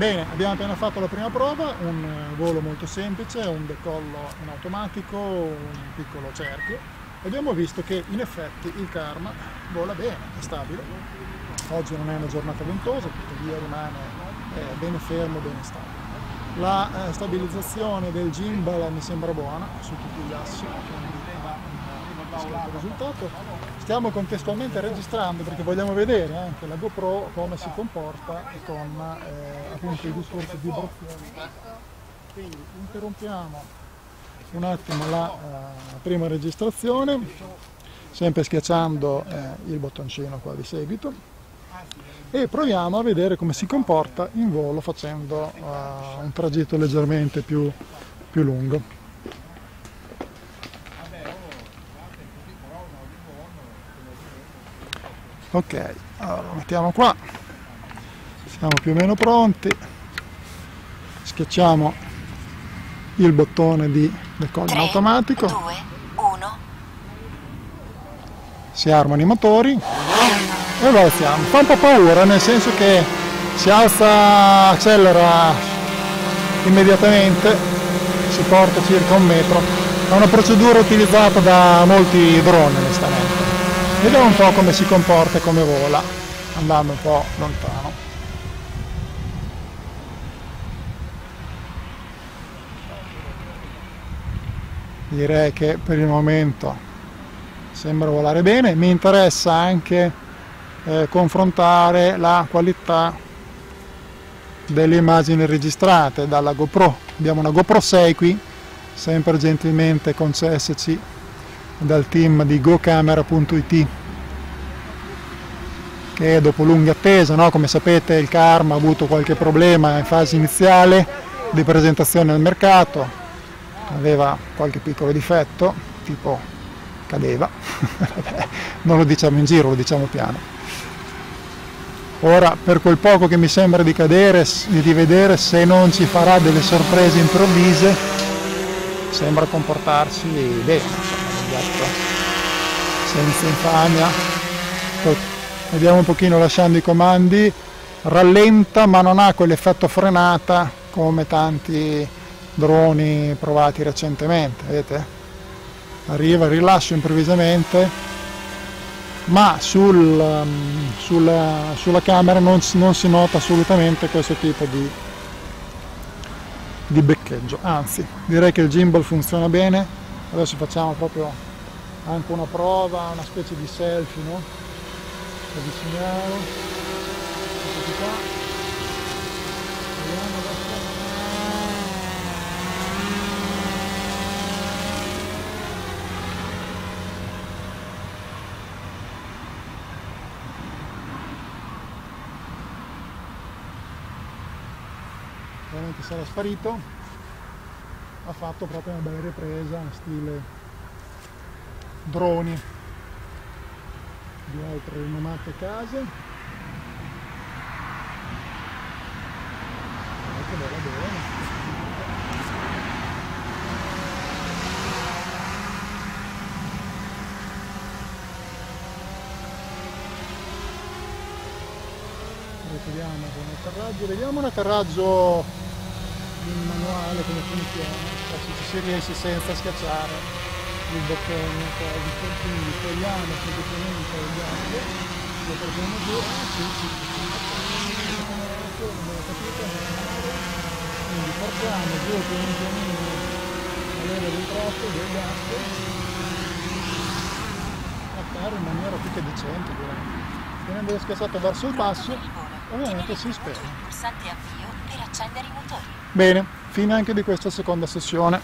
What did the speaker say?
Bene, abbiamo appena fatto la prima prova, un eh, volo molto semplice, un decollo in automatico, un piccolo cerchio. Abbiamo visto che in effetti il Karma vola bene, è stabile. Oggi non è una giornata ventosa, tuttavia rimane eh, bene fermo, bene stabile. La eh, stabilizzazione del gimbal mi sembra buona su tutti gli assi, quindi il risultato. Stiamo contestualmente registrando perché vogliamo vedere anche la GoPro come si comporta con eh, appunto i discorsi di vibrazioni. Quindi interrompiamo un attimo la uh, prima registrazione, sempre schiacciando eh, il bottoncino qua di seguito e proviamo a vedere come si comporta in volo facendo uh, un tragitto leggermente più, più lungo. Ok allora lo mettiamo qua. Siamo più o meno pronti. Schiacciamo il bottone di decollo automatico. 2, 1. si armano i motori. E lo alziamo fa un po' paura nel senso che si alza accelera immediatamente si porta circa un metro. È una procedura utilizzata da molti droni Vediamo un po' come si comporta e come vola, andando un po' lontano. Direi che per il momento sembra volare bene, mi interessa anche eh, confrontare la qualità delle immagini registrate dalla GoPro. Abbiamo una GoPro 6 qui, sempre gentilmente concesseci dal team di gocamera.it che dopo lunga attesa, no? come sapete il Karma ha avuto qualche problema in fase iniziale di presentazione al mercato, aveva qualche piccolo difetto, tipo cadeva, non lo diciamo in giro, lo diciamo piano. Ora, per quel poco che mi sembra di cadere, di vedere se non ci farà delle sorprese improvvise, sembra comportarsi bene gatto senza infamia. Vediamo un pochino lasciando i comandi. Rallenta ma non ha quell'effetto frenata come tanti droni provati recentemente vedete? Arriva il rilascio improvvisamente. Ma sul, um, sulla, sulla, camera non, non, si nota assolutamente questo tipo di, di beccheggio. Anzi direi che il gimbal funziona bene adesso facciamo proprio anche una prova una specie di selfie no? avviciniamo. Eccoci qua. Vediamo adesso ovviamente sarà sparito ha fatto proprio una bella ripresa stile droni. Di altre rinomate case. Che bella atterraggio. Vediamo un atterraggio il manuale come funziona, cioè se si riesce senza schiacciare il bottone, quindi togliamo semplicemente il gatto, lo portiamo giù, ah sì, sì, quindi portiamo giù pian pianino la leva del troppo del gatto a terra in maniera più che decente direi. Tenendo la schiacciata verso il basso, ovviamente si spegne. Accendere i motori. Bene, fine anche di questa seconda sessione.